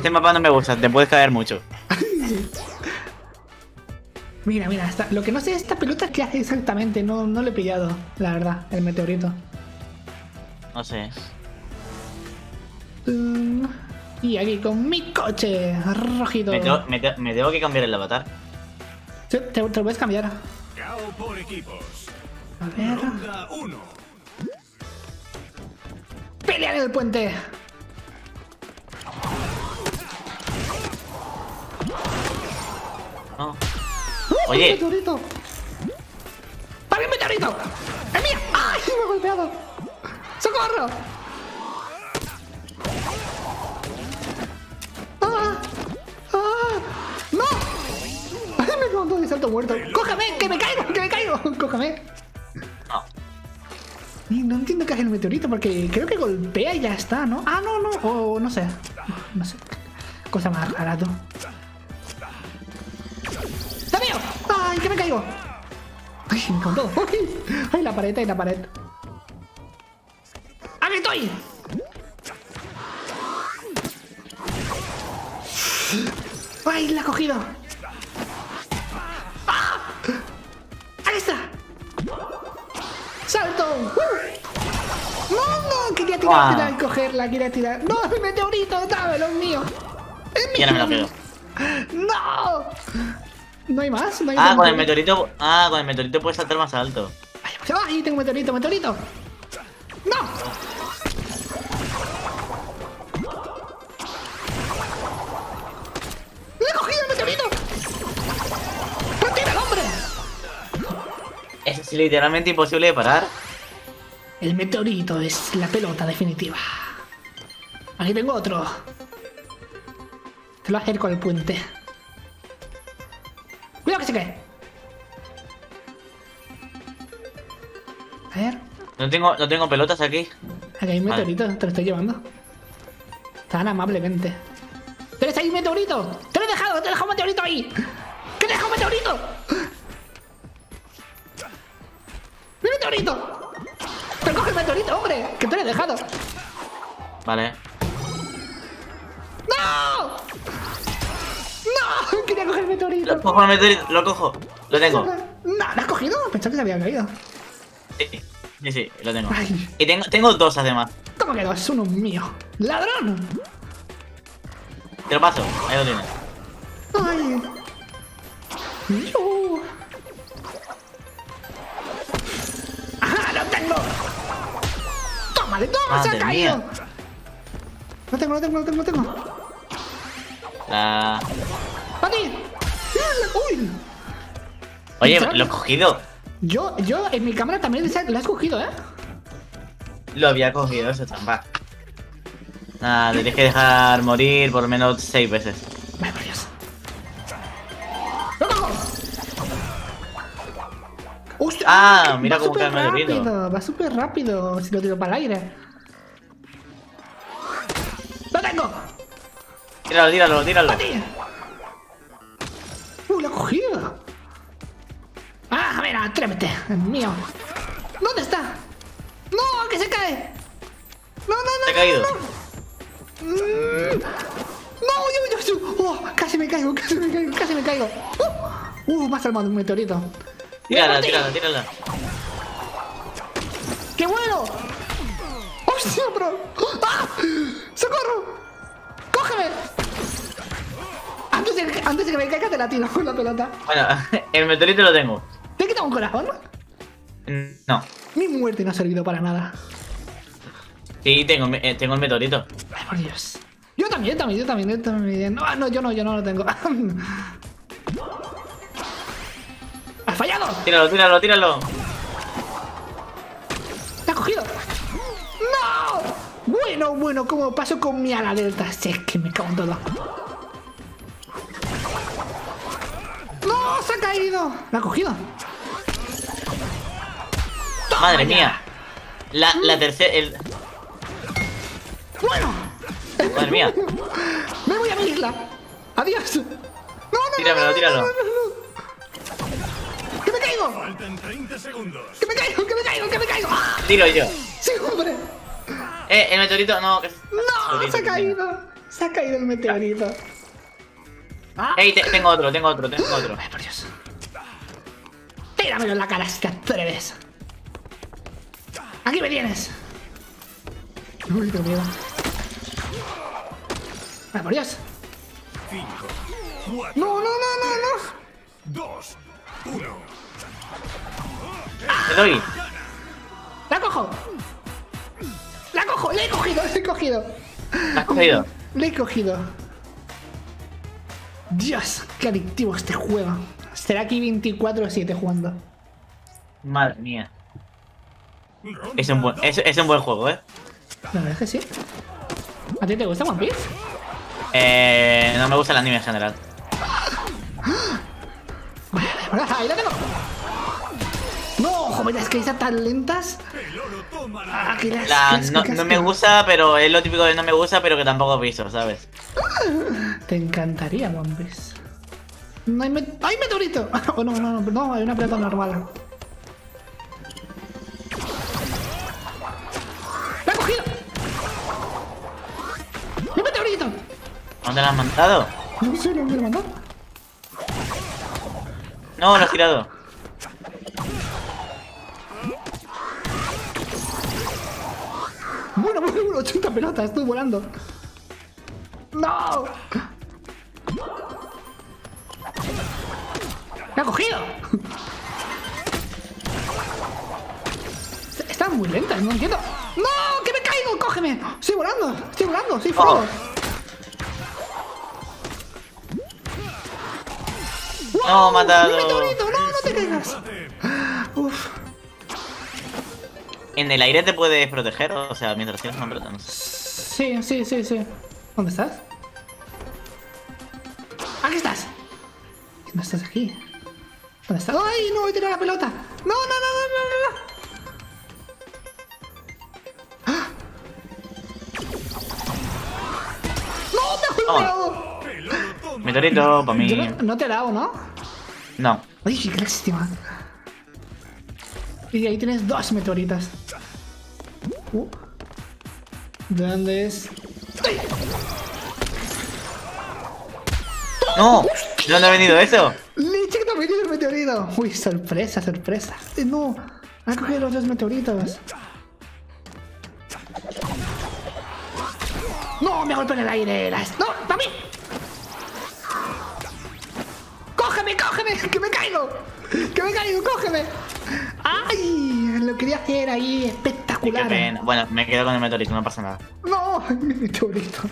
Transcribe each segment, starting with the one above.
Este mapa no me gusta, te puedes caer mucho. Mira, mira, esta- lo que no sé es esta pelota qué hace exactamente, no, no lo he pillado, la verdad, el meteorito. No sé. Mm, Y aquí con mi coche rojito. Me tengo, me te- me tengo que cambiar el avatar. Sí, Te, te lo puedes cambiar. Por equipos. A ver. Ronda 1. Pelear en el puente. No. ¡Uh, Oye. un meteorito! ¡Para el meteorito! ¡Es mía! ¡Ay, me he golpeado! ¡Socorro! ¡Ah! ¡Ah! ¡No! ¡Ay, me quedo de salto muerto! ¡Cójame! ¡Que me caigo! ¡Que me caigo! ¡Cójame! No. No entiendo qué hace el meteorito porque creo que golpea y ya está, ¿no? Ah, no, no, o no sé. No sé. Cosa más rara, tú. ¡Ay, que me caigo! ¡Ay, me con todo! ¡Ay, ay, la pared, ay, la pared! ¡Aquí estoy! ¡Ay, la he cogido! ¡Ah! ¡Ahí está! ¡Salto! ¡Uh! ¡No, no! Quería Guau. tirar, y cogerla, quería tirar. ¡No, el meteorito! ¡Dámelo, es mío! ¡Es mío! No. ¡No! ¿No hay más? ¿No hay Ah, con el meteorito. Ah, con el meteorito puedes saltar más alto. ¡Ay, ay, tengo meteorito, meteorito! ¡No! ¡Le he cogido el meteorito! ¡Retira el hombre! Es literalmente imposible de parar. El meteorito es la pelota definitiva. Aquí tengo otro. Te lo acerco al puente. Cuidado que se cae. A ver. No tengo, no tengo pelotas aquí. Aquí hay un meteorito, te lo estoy llevando. Tan amablemente. ¿Tienes ahí un meteorito? ¡Te lo he dejado! ¡Te he dejado un meteorito ahí! ¡Que te he dejado un meteorito! ¡Mi meteorito! ¡Pero coge el meteorito, hombre! ¡Que te lo he dejado! Vale. ¡No! Coger el meteorito. Lo cojo el meteorito, lo cojo. Lo tengo. No, ¿lo has cogido? Pensaba que se había caído. Sí, sí, sí, lo tengo. Ay. Y tengo, tengo dos además. ¿Cómo que no? Es uno mío. ¡Ladrón! Te lo paso. Ahí lo tienes. ¡Ay! ¡Yo! ¡Ajá! ¡Lo tengo! ¡Tómale! ¡Toma! ¡Se ha caído! mía. Lo tengo, lo tengo, lo tengo, lo tengo. La... ¡A ti! ¡Uy! Oye, lo he cogido. Yo, yo en mi cámara también esa- la has cogido, ¿eh? Lo había cogido, eso es trampa. Nada, tienes que dejar morir por lo menos seis veces. Dios. ¡Lo cojo! ¡Hostia! Ah, mira va cómo cae el meteorito. rápido, Va súper rápido si lo tiro para el aire. ¡Lo tengo! Tíralo, tíralo, tíralo. ¡A mira, atrévete! ¡Es mío! ¿Dónde está? ¡No, que se cae! ¡No, no, no! Se ha caído. ¡No, yo, yo, yo! ¡Oh, casi me caigo, casi me caigo, casi me caigo! ¡Uh! ¡Uh, me ha salvado un meteorito! Tírala, tírala, tírala. ¡Qué bueno! ¡Hostia, bro! ¡Ah! ¡Socorro! ¡Cógeme! Antes de, antes de que me caiga te la tiro con la pelota. Bueno, el meteorito lo tengo. ¿Te he quitado un corazón? No. Mi muerte no ha servido para nada. Sí, tengo, eh, tengo el meteorito. Ay, por Dios. Yo también, también, yo también, yo también. No, no, yo no, yo no lo tengo. ¡Has fallado! Tíralo, tíralo, tíralo. ¡Te ha cogido! ¡No! Bueno, bueno, ¿cómo paso con mi ala delta? Si es que me cago en todo. ¡No! ¡Se ha caído! ¿La ha cogido? Madre mía. La, la tercera. El... ¡Bueno! Madre mía. ¡Me voy a mi isla! ¡Adiós! ¡No, no, Tíramelo, no, no, tíralo. no, no, no! ¡Que me caigo! Faltan 30 segundos. ¡Que me caigo, que me caigo, que me caigo! ¡Ah! Tiro yo. ¡Sí, hombre! Eh, el meteorito, no. que- ¡No! ¡Se ha caído! Se ha caído el meteorito. ¡Ah! Ey, te- tengo otro, tengo otro, tengo otro. Ay, por Dios. Tíramelo en la cara si te atreves. Aquí me tienes. Uy, tengo miedo. Ay, por Dios. 5, 4, No, no, no, no, no. 2, 1. Te doy. ¡La cojo! ¡La cojo! ¡Le he cogido! ¡Le he cogido! ¿La has cogido? Le he cogido. Dios, qué adictivo este juego. Será aquí 24-7 jugando. Madre mía. Es un buen, es, es un buen juego, ¿eh? La verdad es que sí. ¿A ti te gusta One Piece? Eh, no me gusta el anime en general. Ahí la tengo. No, joder, es que esas tan lentas. La Ah, las- La, no, no me gusta, pero es lo típico de no me gusta, pero que tampoco piso, ¿sabes? Te encantaría One Piece. No hay, met ¡Hay meteorito! Oh, no, no, no, no, hay una pelota normal. ¿Dónde la has mandado? No sé, no me lo mandó. No, lo has tirado. Bueno, bueno, bueno, 80 pelotas, estoy volando. ¡No! ¡Me ha cogido! Están muy lentas, no entiendo. ¡No! ¡Que me caigo! ¡Cógeme! ¡Estoy volando! ¡Estoy volando! ¡Estoy fuego! Oh. No, ¡Mi matado. meteorito! ¡No, no te caigas! Uf. En el aire te puedes proteger, o sea, mientras tienes una pelota, no sé. Sí, sí, sí, sí. ¿Dónde estás? Aquí estás. No estás aquí. ¿Dónde estás? ¡Ay, no! He tirado la pelota. ¡No, no, no, no, no, no! no! ¡Ah! ¡No! El oro toma Meteorito, para Yo mí. no, no te he dado, ¿no? No. ¡Ay, qué lástima! Y ahí tienes dos meteoritas. Uh. ¿De dónde es? ¡Ay! ¡No! ¿De dónde ha venido eso? ¡Leche que te ha metido el meteorito! Uy, sorpresa, sorpresa. Eh, No, ha cogido los dos meteoritos. ¡No! Me golpeó en el aire. ¡No! ¡Para mí! ¡Cógeme, cógeme! ¡Que me caigo! ¡Que me caigo! ¡Cógeme! ¡Ay! Lo quería hacer ahí Qué espectacular. pena. Bueno, me quedo con el meteorito, no pasa nada. ¡No! Mi meteorito.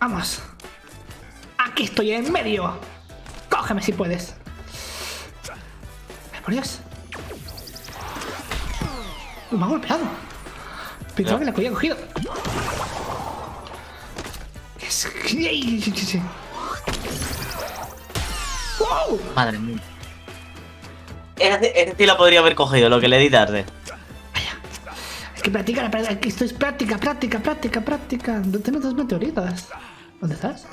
Vamos. Aquí estoy en medio. Cógeme si puedes. Por Dios. Me ha golpeado. Pensaba que la había cogido. Es Madre mía. Ese sí lo podría haber cogido, lo que le di tarde. Es que practica, esto es práctica, práctica, práctica, práctica. ¿Dónde tengo dos meteoritas? ¿Dónde estás?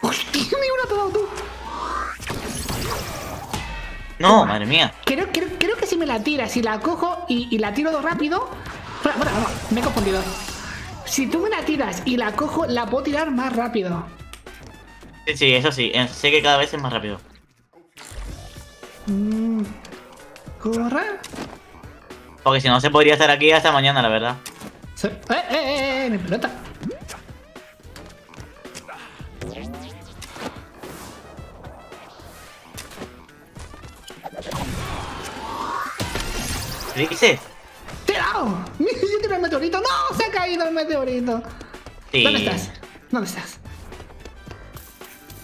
¡Hostia! ¡Ni una te dado tú! No, madre mía. Creo, creo, creo que si me la tiras y la cojo y, y la tiro rápido. Me he confundido. Si tú me la tiras y la cojo, la puedo tirar más rápido. Sí, sí, eso sí. Sé que cada vez es más rápido. Mm. ¿Corre? Porque si no se podría estar aquí hasta mañana, la verdad. ¡Eh, eh, eh, eh! ¡Mi pelota! ¿Qué dices? ¡Te he dado! ¡Yo tiro el meteorito! ¡No! ¡Se ha caído el meteorito! Sí. ¿Dónde estás? ¿Dónde estás?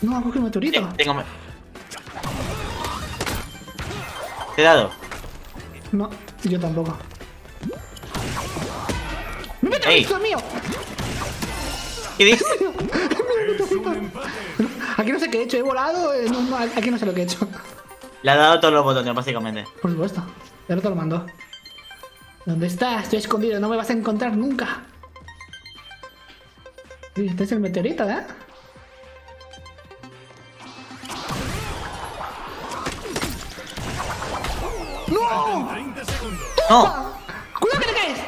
No, ha cogido el meteorito. Te- Tengo... me- Te he dado. No, yo tampoco. ¡Mi meteorito es mío! ¿Qué dices? Aquí no sé qué he hecho, he volado, eh, no, no, aquí no sé lo que he hecho. Le ha dado todos los botones, básicamente. Por supuesto, ya no te lo mando. ¿Dónde estás? Estoy escondido, no me vas a encontrar nunca. Este es el meteorito, ¿eh? ¡No! 30 segundos. ¡No! ¡Cuidado que te caes!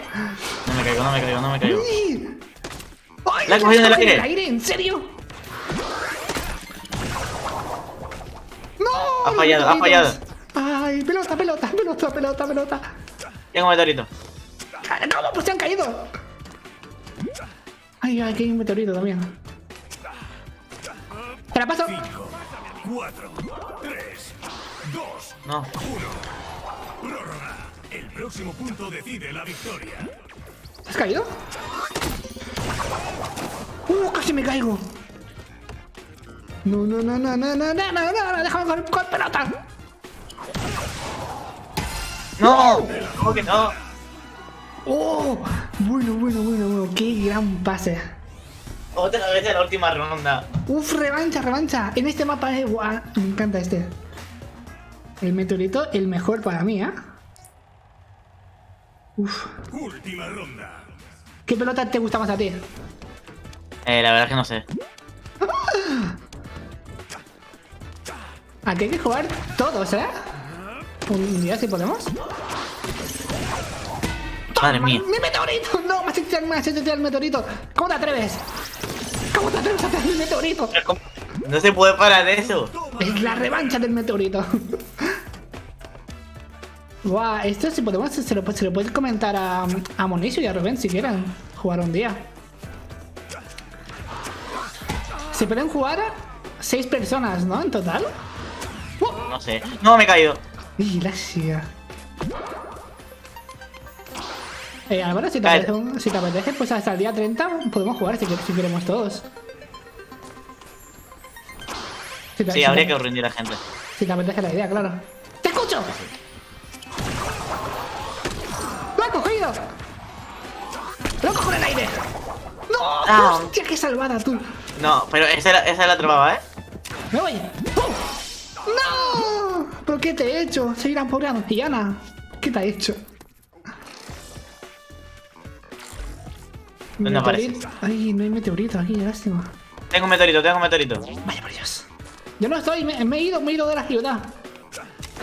No me caigo, no me caigo, no me caigo. ¡Uy! ¡Ay, La he cogido en el coge aire. aire! ¿En serio? ¡No! Ha fallado, ha meteoritos. ¡Ay, pelota, pelota, pelota, pelota, pelota! Tengo meteorito. ¿Cómo? Pues se han caído. Ay, aquí hay un meteorito también. Te la paso. 5, 4, 3, 2, No. 1. Prórroga. El próximo punto decide la victoria. ¿Has caído? ¡Uh, casi me caigo! No, no, no, no, no, no, no, no, no, no, déjame con, con pelota. ¡No! ¿Cómo que no? ¡Oh! Bueno, bueno, bueno, bueno, qué gran pase. Otra vez en la última ronda. Uf, revancha, revancha. En este mapa es guau, me encanta este. El meteorito, el mejor para mí, ¿eh? Uf. Última ronda. ¿Qué pelota te gusta más a ti? Eh, la verdad es que no sé. Aquí hay que jugar todos, ¿eh? Un día si podemos. Madre mía. ¡Mi meteorito! ¡No! ¡Me has hecho me has el meteorito! ¿Cómo te atreves? ¿Cómo te atreves a hacer el meteorito? No se puede parar eso. Es la revancha del meteorito. Guau, esto si podemos, se lo, se lo puedes comentar a, a Monisio y a Rubén si quieren jugar un día. Se pueden jugar seis personas, ¿no? En total. ¡Oh! No sé. No, me he caído. Siga. Eh, Álvaro, si te, apetece, si te apetece, pues hasta el día 30 podemos jugar si, si queremos todos. Si te, Sí, si habría te- que rendir a gente. Si te apetece la idea, claro. ¡Te escucho! ¡Lo ha cogido! ¡Lo cojo en el aire! ¡No! Ah. ¡Hostia, qué salvada tú! No, pero esa, la- esa la trababa, ¿eh? ¡Me voy! ¡Pum! ¡No! ¿Pero qué te he hecho? Seguir a pobre anciana. ¿Qué te ha hecho? ¿Dónde aparece? Ay, no hay meteorito aquí, lástima. Tengo un meteorito, tengo un meteorito. Vaya por Dios. Yo no estoy, me, me he ido, me he ido de la ciudad.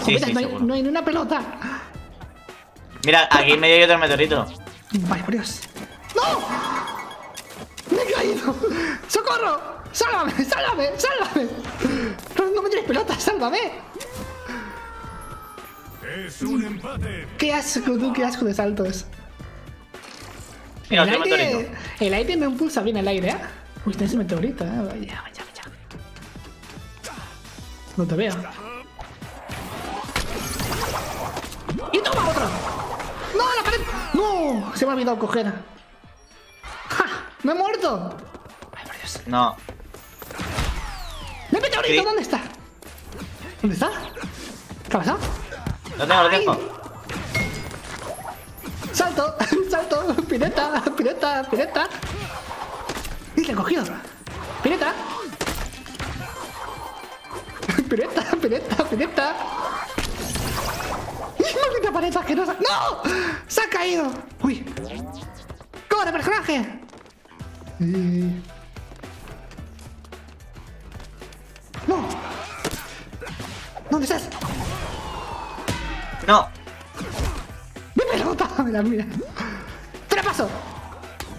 Sí, Joder, sí, no, hay, seguro. no hay ni una pelota. Mira, aquí en medio hay otro meteorito. Vaya por Dios. ¡No! ¡Me he caído! ¡Socorro! ¡Sálvame! ¡Sálvame! ¡Sálvame! No, no me tienes pelota, sálvame. Es un empate. ¡Qué asco, tú! ¡Qué asco de saltos! Mira, el, aire, el aire no impulsa bien el aire, ¿eh? Uy, tenés meteorito, ¿eh? Vaya, vaya, vaya. No te veo. ¡Y toma otro! ¡No, la pared! ¡No! Se me ha olvidado coger. ¡Ja! ¡Me he muerto! ¡Ay, por Dios! No. ¡El meteorito! Sí. ¿Dónde está? ¿Dónde está? ¿Qué ha pasado? Lo tengo, lo tengo. ¡Salto! ¡Salto! ¡Pireta! ¡Pireta! ¡Pireta! ¡Y le he cogido! ¡Pireta! ¡Pireta! ¡Pireta! ¡Pireta! ¡Y ¡Maldita pared asquerosa! ¡No! ¡Se ha caído! ¡Uy! ¡Corre, personaje! Y- ¡No! ¿Dónde estás? No. ¡Mi pelota! Mira, mira. ¡Te la paso!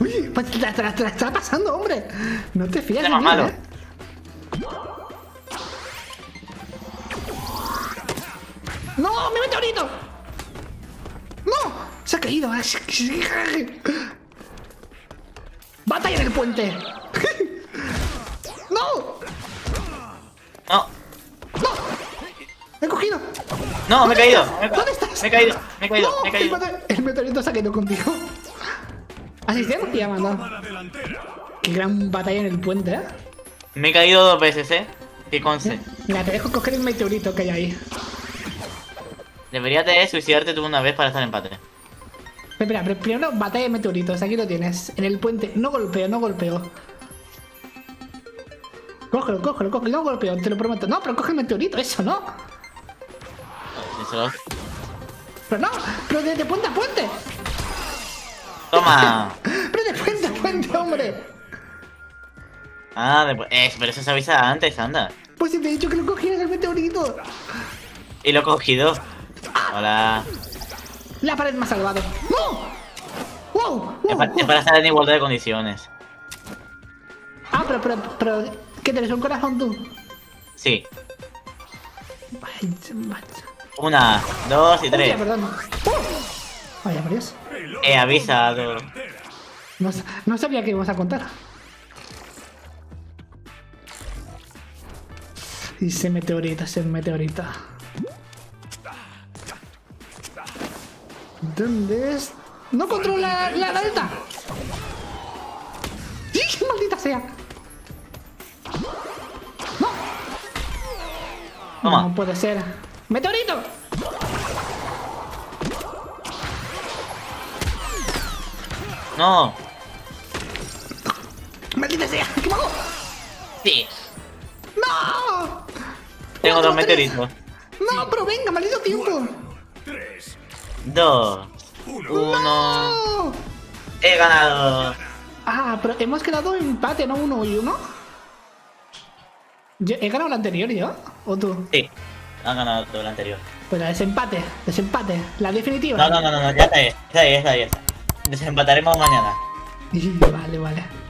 Uy, pues te la, te la- está pasando, hombre. No te fías de mí, malo. ¿eh? ¡No! ¡Mi meteorito! ¡No! ¡Se ha caído! ¡Batalla en el puente! ¡No! No. ¡No! ¡He cogido! No, me he caído. Me he, ca- ¿Dónde estás? me he caído, me he caído, No, me he caído. El, meteor- el meteorito se ha caído contigo. Asistente y ha mandado. A la delantera. Qué gran batalla en el puente, ¿eh? Me he caído dos veces, ¿eh? Que conce. Mira, te dejo coger el meteorito que hay ahí. Deberías de suicidarte tú una vez para estar en empate. Espera, pero primero batalla de meteoritos, aquí lo tienes. En el puente. No golpeo, no golpeo. Cógelo, cógelo, cógelo. No golpeo, te lo prometo. No, pero coge el meteorito, eso no. Pero no, pero desde puente a puente. Toma. Pero de puente a puente, hombre. Ah, después. Eh, pero eso se avisa antes, anda. Pues si te he dicho que lo cogieras el meteorito. Y lo he cogido. Hola. La pared me ha salvado. ¡No! ¡Wow! Wow, para, es wow. para estar en igualdad de condiciones. Ah, pero, pero, pero. ¿Qué tienes un corazón tú? Sí. Vaya, vaya. Una, dos y tres. ¡Oh! Vaya, por Dios. He avisado. No, no sabía que ibas a contar. Y se meteorita, se meteorita. ¿Dónde es? ¡No controla la, la delta! ¡Sí, ¡Maldita sea! ¡No! Toma. No puede ser. ¡Meteorito! No. ¡Maldita sea! ¿Qué hago? Sí. ¡No! Tengo dos meteoritos. ¡No, pero venga, maldito tiempo! Tres. Dos. Uno. Uno. ¡No! He ganado. Ah, pero hemos quedado empate, ¿no? Uno y uno. Yo- ¿He ganado el anterior yo? ¿O tú? Sí. Han ganado todo el anterior. La desempate, desempate, la definitiva. No, no, no, no, no, ya está ahí. Está ahí, está ahí. Está. Desempataremos mañana. Vale, vale.